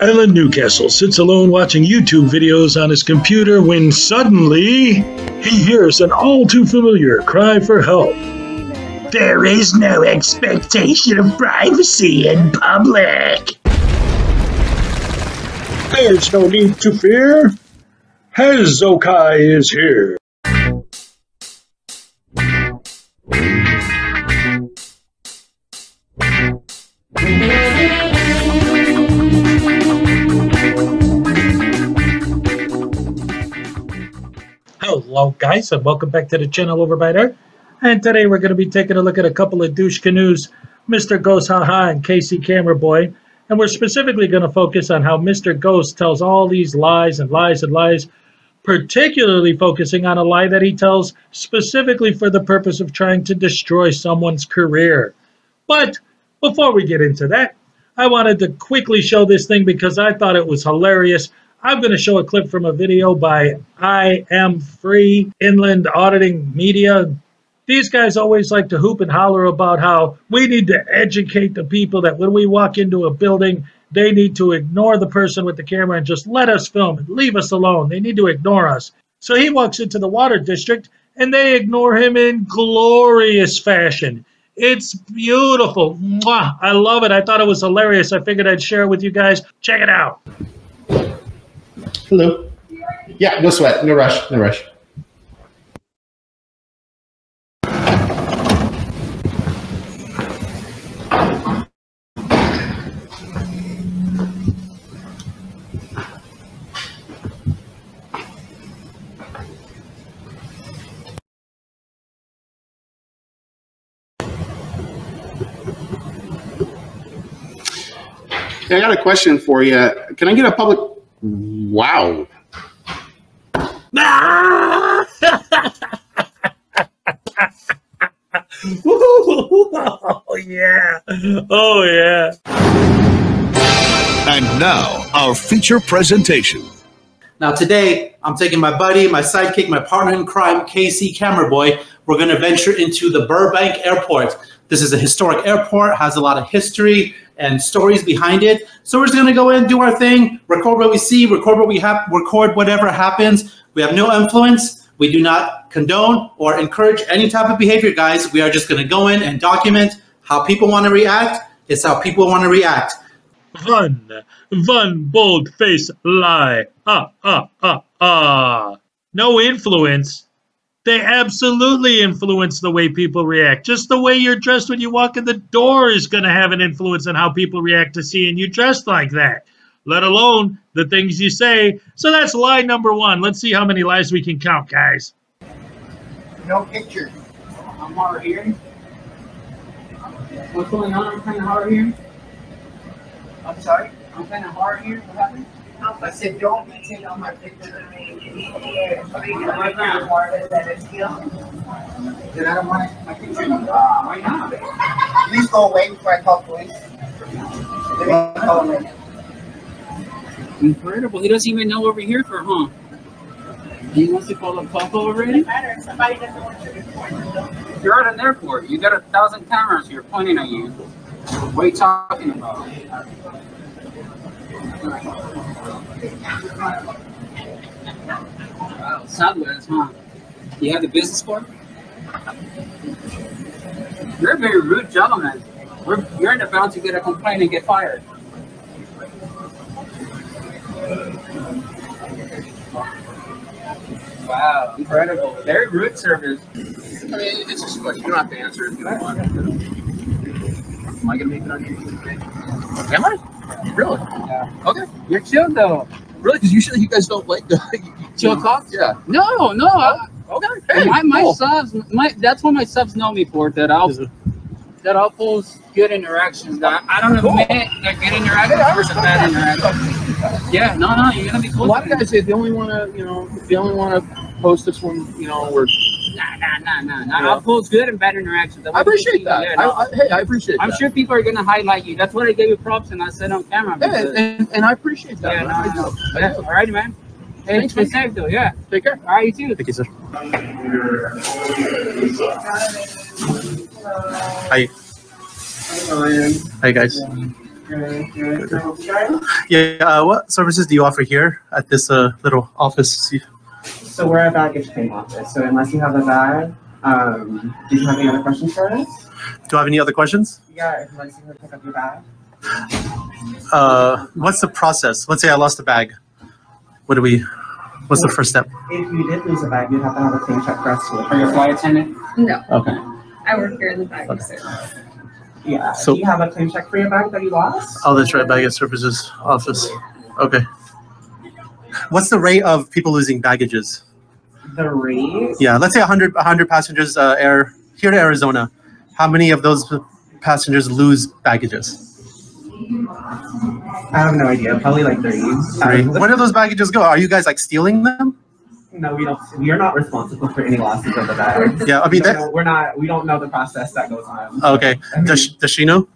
Alan Newcastle sits alone watching YouTube videos on his computer when suddenly he hears an all too familiar cry for help. There is no expectation of privacy in public. There's no need to fear. Hezokuai is here. Hello, guys, and welcome back to the channel over by there. And today we're going to be taking a look at a couple of douche canoes, Mr. Ghost Haha and Casey Camera Boy. And we're specifically going to focus on how Mr. Ghost tells all these lies and lies and lies, particularly focusing on a lie that he tells specifically for the purpose of trying to destroy someone's career. But before we get into that, I wanted to quickly show this thing because I thought it was hilarious. I'm going to show a clip from a video by I Am Free Inland Auditing Media. These guys always like to hoop and holler about how we need to educate the people that when we walk into a building, they need to ignore the person with the camera and just let us film and leave us alone. They need to ignore us. So he walks into the water district and they ignore him in glorious fashion. It's beautiful. Mwah. I love it. I thought it was hilarious. I figured I'd share it with you guys. Check it out. Hello. Yeah, no sweat, no rush, no rush. I got a question for you. Can I get a public? Wow. oh yeah. Oh yeah. And now, our feature presentation. Now today, I'm taking my buddy, my sidekick, my partner in crime, KC Camera Boy. We're going to venture into the Burbank Airport. This is a historic airport, has a lot of history and stories behind it. So we're just going to go in, do our thing, record what we see, record what we have, record whatever happens. We have no influence. We do not condone or encourage any type of behavior, guys. We are just going to go in and document how people want to react. It's how people want to react. One, one bold face lie. Ah, ah, ah, ah. No influence. They absolutely influence the way people react. Just the way you're dressed when you walk in the door is going to have an influence on how people react to seeing you dressed like that, let alone the things you say. So that's lie number one. Let's see how many lies we can count, guys. No picture. I'm hard hearing. What's going on? I'm kind of hard hearing. I'm sorry? I'm kind of hard hearing. What happened? I said, don't take on my picture. Then I don't want my picture. Uh, why not? Please go away before I call police. Let me call them later. Incredible. He doesn't even know what we're here for, huh? He wants to call up Coco already? Somebody doesn't want you to report. You're at an airport. You got a thousand cameras here pointing at you. What are you talking about? Wow, Southwest, huh? You have the business card? You're a very rude gentleman. We're, you're in the bound to get a complaint and get fired. Wow, incredible. Very rude service. I mean, it's just a question. You don't have to answer if you don't want. Am I gonna make it on YouTube today? Am I? Really? Yeah. Okay. You're chill though. Really? Because usually you guys don't like the Chill talk? Yeah. No, no. I, oh, Okay. Hey, my my cool. subs, my that's what my subs know me for. That I'll that I'll post good interactions. That I don't Cool. admit that good interactions Hey, versus bad interactions. Yeah, no, no, you're gonna be cool. A lot of guys say they only want to, you know, they only want to post this when, you know, we're. Nah, nah, nah, nah, nah. Yeah. I'll post good and bad interactions. I appreciate that. Yeah, I, no. I, hey, I appreciate I'm that. sure people are gonna highlight you. That's what I gave you props and I said on camera. Yeah, because- and, and I appreciate that. yeah, man. no, I I know. do. I Yeah, do. all right, man. Hey, Thanks, stay man. safe though. Yeah. Take care. All right, you too. Thank you, sir. Hi. Hi guys. Good, good. So, Sharon? Yeah. Uh, what services do you offer here at this uh, little office? So we're a baggage claim office. So unless you have a bag, um, do you have any other questions for us? Do I have any other questions? Yeah, if you want to pick up your bag. Uh, what's the process? Let's say I lost a bag. What do we? What's the first step? If you did lose a bag, you'd have to have a claim check for us Are you a flight attendant? No, Okay. I work here in the baggage service. Yeah. So- do you have a claim check for your bag that you lost? Oh, that's right. Baggage services office. Okay. What's the rate of people losing baggages? The rate? Yeah, let's say 100, 100 passengers uh, air here to Arizona. How many of those passengers lose baggages? I have no idea. Probably like 30. Three. Where do those baggages go? Are you guys like stealing them? No, we don't. We are not responsible for any losses of the bag. Yeah, I mean No, no, we're not. We don't know the process that goes on. Okay. Does, does she know?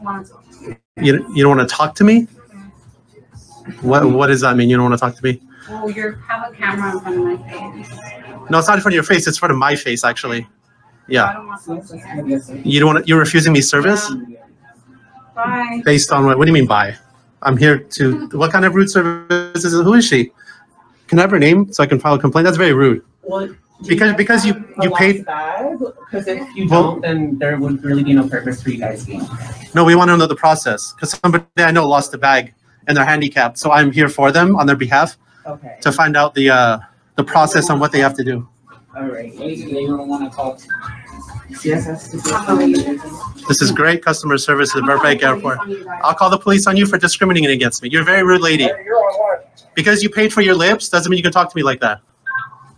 Want to- You, you don't want to talk to me? What What does that mean? You don't want to talk to me? Well, you have a camera in front of my face. No, it's not in front of your face. It's in front of my face, actually. Yeah. don't. You don't want to, You're refusing me service Bye. based on what? What do you mean by? I'm here to. What kind of rude service is it? Who is she? Can I have her name so I can file a complaint? That's very rude. Well, do Because- because you- have a you lost paid- bag? Because if you Well- don't, then there would really be no purpose for you guys being. No, we want to know the process because somebody I know lost a bag and they're handicapped. So I'm here for them on their behalf Okay. to find out the uh, the process on what they have to do. All right. Basically, don't want to talk. CSS. This is great customer service at Burbank Airport. I'll call the police on you for discriminating against me. You're a very rude lady. Because you paid for your lips doesn't mean you can talk to me like that.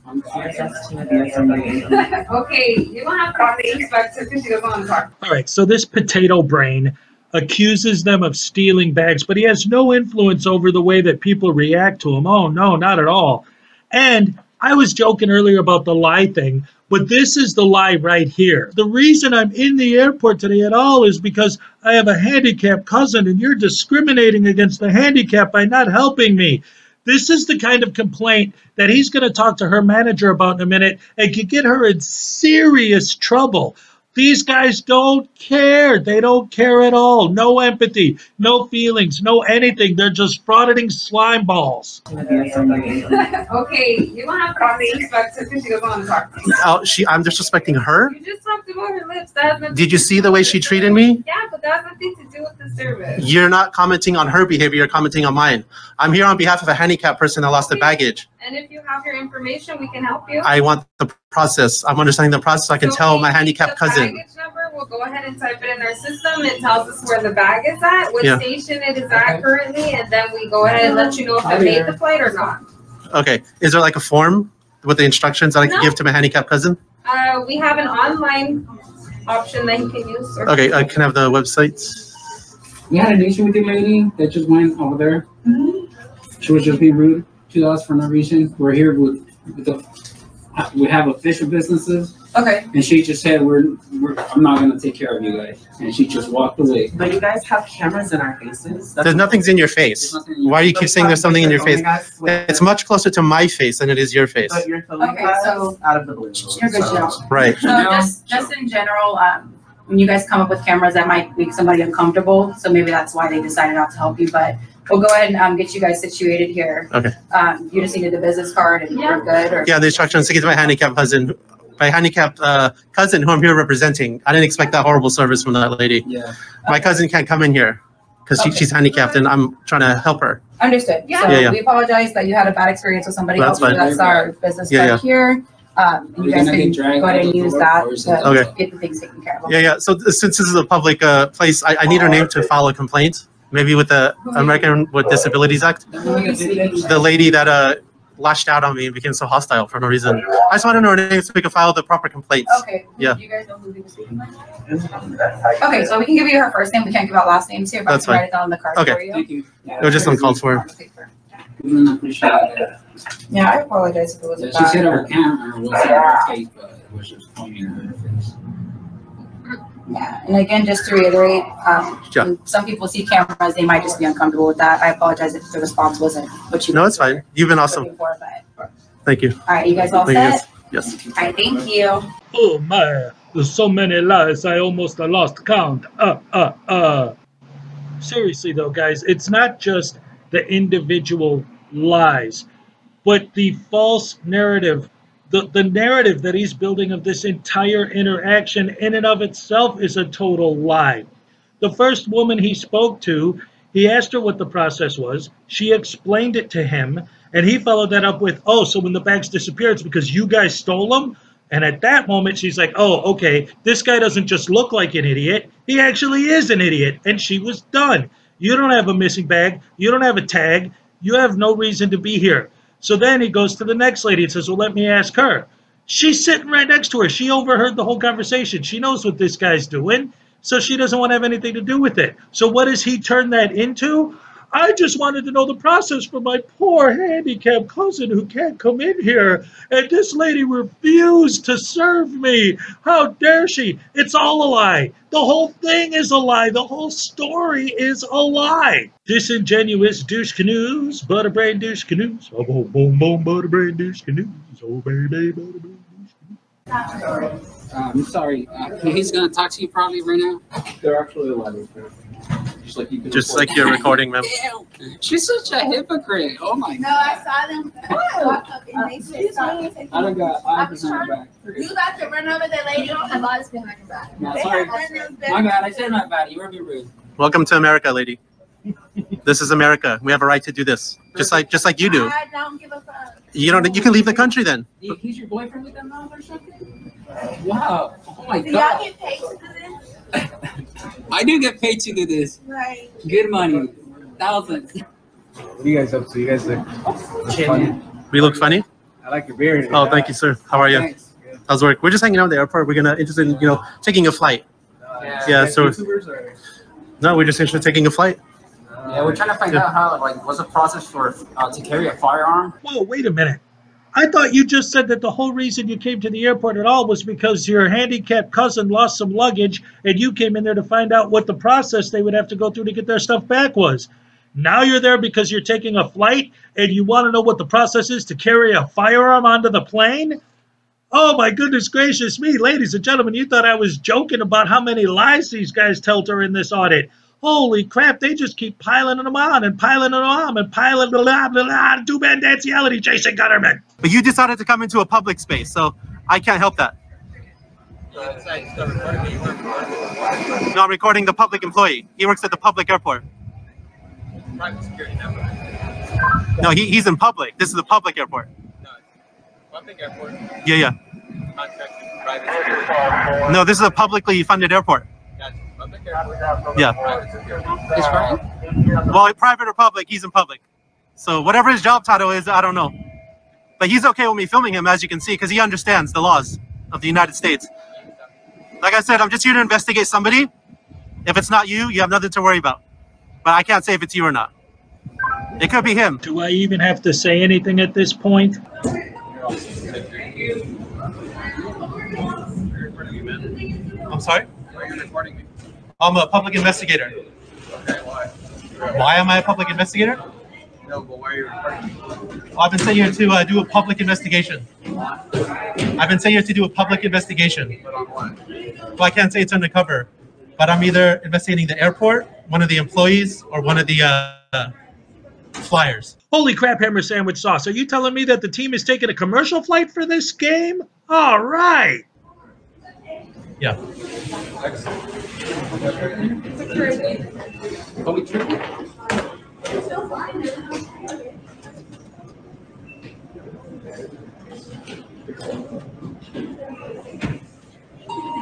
CSS to the DSMA. Okay, you don't have to talk to the because she doesn't want to talk. All right, so this potato brain accuses them of stealing bags, but he has no influence over the way that people react to him. Oh, no, not at all. And I was joking earlier about the lie thing, but this is the lie right here. The reason I'm in the airport today at all is because I have a handicapped cousin, and you're discriminating against the handicapped by not helping me. This is the kind of complaint that he's going to talk to her manager about in a minute and could get her in serious trouble. These guys don't care. They don't care at all. No empathy, no feelings, no anything. They're just frauditing slime balls. To the DSMA. Okay, you don't have to talk to the inspector because she doesn't want to talk to you. Oh, she. I'm disrespecting her. You just talked about her lips. That Did you see the way she treated me? Yeah, but that has nothing to do with the service. You're not commenting on her behavior. You're commenting on mine. I'm here on behalf of a handicapped person that lost their baggage. And if you have your information, we can help you. I want the process. I'm understanding the process. so I can So tell my handicapped the cousin. Baggage number, we'll go ahead and type it in our system. It tells us where the bag is at, what Yeah. station it is at currently, and then we go ahead and let you know if I'll it made there. the flight or not. Okay. Is there like a form with the instructions that I can No. give to my handicapped cousin? Uh, we have an online option that you can use. or- Okay. I can have the website. We had an issue with the lady that just went over there. Mm-hmm. She was just being rude to us for no reason. We're here with, with the, we have official businesses, Okay. and she just said, "We're, we're, I'm not gonna take care of you guys," and she just walked away. But you guys have cameras in our faces. There's nothing's in your face. Why do you keep saying there's something in your face? It's much closer to my face than it is your face. But you're Okay, so- out of the blue. You're good, so- Right. So just, just in general, um, when you guys come up with cameras, that might make somebody uncomfortable, so maybe that's why they decided not to help you, but we'll go ahead and, um, get you guys situated here. Okay. Um, you just needed the business card and Yeah. we're good, or? Yeah, the instructions to get to my handicapped cousin, my handicapped uh, cousin who I'm here representing. I didn't expect that horrible service from that lady. Yeah. My cousin can't come in here because she, she's handicapped and I'm trying to help her. Understood. Yeah. Yeah, yeah. We apologize that you had a bad experience with somebody That's else, so fine. that's our business Yeah, card here. Um, and you guys can go ahead and use that to Okay. get the things taken care of. Yeah, yeah. So since this is a public uh, place, I, I need her name to file a complaint. Maybe with the American with Disabilities Act. The lady that uh, lashed out on me and became so hostile for no reason. I just want to know her name so we can file the proper complaints. Okay. Yeah. You guys know who we were speaking with? Okay, so we can give you her first name, we can't give out last names here, but I That's can fine. write it down on the card Okay. for you. Thank you. It was just uncalled for. On the paper. We really appreciate it. Yeah, I apologize if it was a Yeah, She said bad. her camera wasn't her face, but it was just pointing at her face. Yeah, and again, just to reiterate, um, Yeah. some people see cameras, they might just be uncomfortable with that. I apologize if the response wasn't what you. No, it's fine. You've been awesome. looking for, but- Thank you. All right, you guys all Thank you. set? Yes. All right, thank you. Oh my, there's so many lies, I almost lost count. Uh, uh, uh. seriously though, guys, it's not just the individual lies, but the false narrative. The, the narrative that he's building of this entire interaction in and of itself is a total lie. The first woman he spoke to, he asked her what the process was. She explained it to him, and he followed that up with, Oh, so when the bags disappeared, it's because you guys stole them? And at that moment, she's like, Oh, okay, this guy doesn't just look like an idiot, he actually is an idiot. And she was done. You don't have a missing bag, you don't have a tag, you have no reason to be here. So then he goes to the next lady and says, Well, let me ask her. She's sitting right next to her. She overheard the whole conversation. She knows what this guy's doing, so she doesn't want to have anything to do with it. So what does he turn that into? I just wanted to know the process for my poor handicapped cousin who can't come in here. And this lady refused to serve me. How dare she? It's all a lie. The whole thing is a lie. The whole story is a lie. Disingenuous douche canoes, butterbrain douche canoes. Oh, boom, boom, boom, butterbrain douche canoes. Oh, baby, butterbrain douche canoes. Uh, I'm sorry. Uh, he's gonna talk to you probably right now. They're actually alive. Just like you can. Just report. like you're recording, ma'am. She's such a hypocrite. Oh my No, god. I saw them walk up and they said, "Stop taking I don't got five I was back. You got to run over the lady on the bus behind your back. No, sorry. have run them My back. bad. I said my bad. You were being rude. Welcome to America, lady. This is America. We have a right to do this, just like just like you do. I don't give a fuck. You don't. You can leave the country then. He's your boyfriend with that mouth or something? Wow. Oh my Do y'all god. get paid to this? I do get paid to do this. Right. Good money. Thousands. What are you guys up to? You guys look funny. We look funny. I like your beard. Oh, thank you, sir. How are you? Thanks. How's work? We're just hanging out at the airport. We're gonna interested in you know taking a flight. Yeah, so- No, we're just interested in taking a flight. Yeah, we're trying to find out how, like, what's the process for uh, to carry a firearm? Whoa, wait a minute. I thought you just said that the whole reason you came to the airport at all was because your handicapped cousin lost some luggage and you came in there to find out what the process they would have to go through to get their stuff back was. Now you're there because you're taking a flight and you want to know what the process is to carry a firearm onto the plane? Oh my goodness gracious me, ladies and gentlemen, you thought I was joking about how many lies these guys tell during this audit. Holy crap, they just keep piling them on and piling them on and piling blah blah blah blah. Too bad that's reality, Jason Gutterman. But you decided to come into a public space, so I can't help that. No, I'm recording the public employee. He works at the public airport. Private security network. No, he, he's in public. This is the public airport. Public airport. Yeah, yeah. Contracted private security. No, this is a publicly funded airport. Gotcha. Public airport. Yeah. Private security. It's right. Well, private or public, he's in public. So whatever his job title is, I don't know. But he's okay with me filming him, as you can see, because he understands the laws of the United States. Like I said, I'm just here to investigate somebody. If it's not you, you have nothing to worry about. But I can't say if it's you or not. It could be him. Do I even have to say anything at this point? I'm sorry? I'm a public investigator. Okay, why? Why am I a public investigator? No, but why are you? Well, I've been sent here to uh, do a public investigation. I've been sent here to do a public investigation. But on what? Well, I can't say it's undercover, but I'm either investigating the airport, one of the employees, or one of the uh, flyers. Holy crap, hammer sandwich sauce. Are you telling me that the team is taking a commercial flight for this game? All right. Yeah. Public tribute. There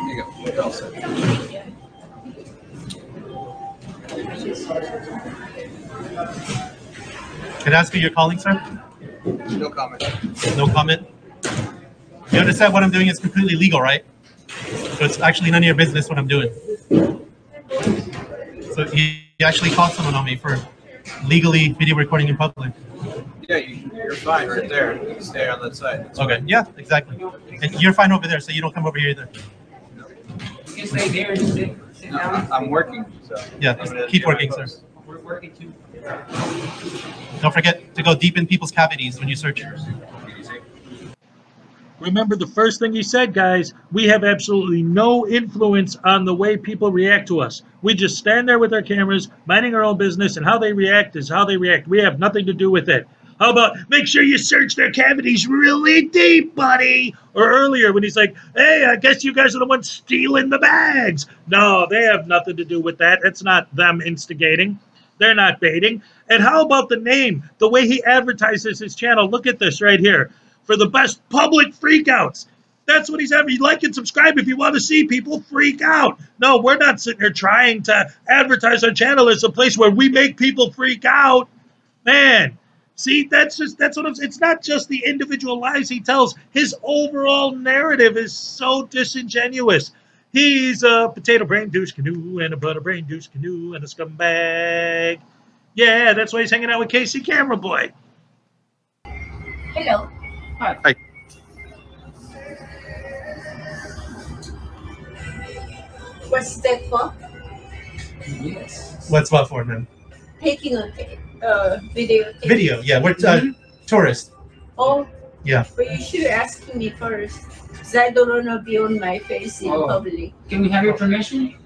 you go. You're all set. Can I ask you your calling, sir? No comment. No comment. You understand what I'm doing is completely legal, right? So it's actually none of your business what I'm doing. So you you actually caught someone on me for legally video recording in public. Yeah, you, you're fine right there. You can stay on that side. That's Okay, yeah, exactly. And you're fine over there, so you don't come over here either. You can stay there and sit, sit No, down. I- I'm working, so. Yeah, I'm keep working, sir. We're working too. Don't forget to go deep in people's cavities when you search. Remember the first thing he said, guys. We have absolutely no influence on the way people react to us. We just stand there with our cameras, minding our own business, and how they react is how they react. We have nothing to do with it. How about make sure you search their cavities really deep, buddy? Or earlier when he's like, hey, I guess you guys are the ones stealing the bags. No, they have nothing to do with that. It's not them instigating. They're not baiting. And how about the name? The way he advertises his channel. Look at this right here. For the best public freakouts. That's what he's having. You like and subscribe if you want to see people freak out. No, we're not sitting here trying to advertise our channel as a place where we make people freak out. Man, see, that's just that's what I'm saying. It's not just the individual lies he tells. His overall narrative is so disingenuous. He's a potato brain douche canoe and a butter brain douche canoe and a scumbag. Yeah, that's why he's hanging out with Casey Camera Boy. Hello. Hi. Hi. What's that for? Yes. What's what for, man? Taking a uh, video. Video. Yeah, we're uh, tourists. Oh. Yeah. But you should ask me first. Because I don't want to be on my face in Oh. public. Can we have your permission?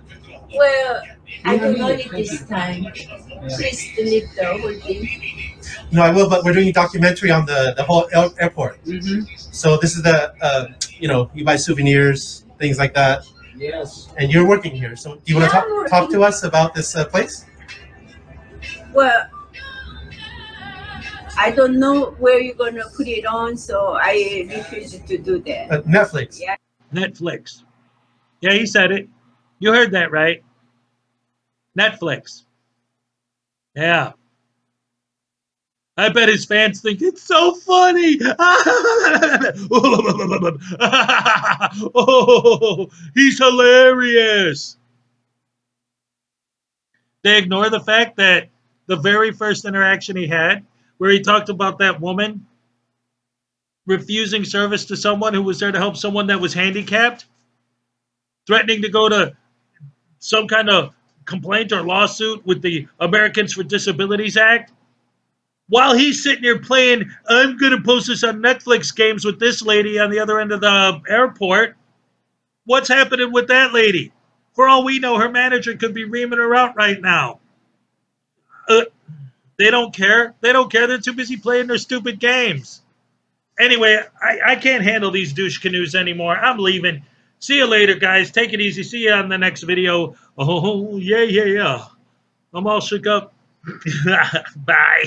Well, I don't yeah, want it this you. time. Yeah. Please delete the whole thing. No, I will, but we're doing a documentary on the the whole air- airport. Mm-hmm. So this is the uh, you know you buy souvenirs, things like that, Yes. and you're working here. So do you want to Yeah, talk talk to us about this uh, place? Well, I don't know where you're going to put it on, so I refuse to do that. Uh, Netflix. Yeah. Netflix. Yeah, he said it. You heard that right. Netflix. Yeah. I bet his fans think it's so funny. oh, he's hilarious. They ignore the fact that the very first interaction he had, where he talked about that woman refusing service to someone who was there to help someone that was handicapped, threatening to go to some kind of complaint or lawsuit with the Americans for Disabilities Act. While he's sitting here playing, I'm going to post this on Netflix games with this lady on the other end of the airport. What's happening with that lady? For all we know, her manager could be reaming her out right now. Uh, they don't care. They don't care. They're too busy playing their stupid games. Anyway, I, I can't handle these douche canoes anymore. I'm leaving. See you later, guys. Take it easy. See you on the next video. Oh, yeah, yeah, yeah. I'm all shook up. Bye.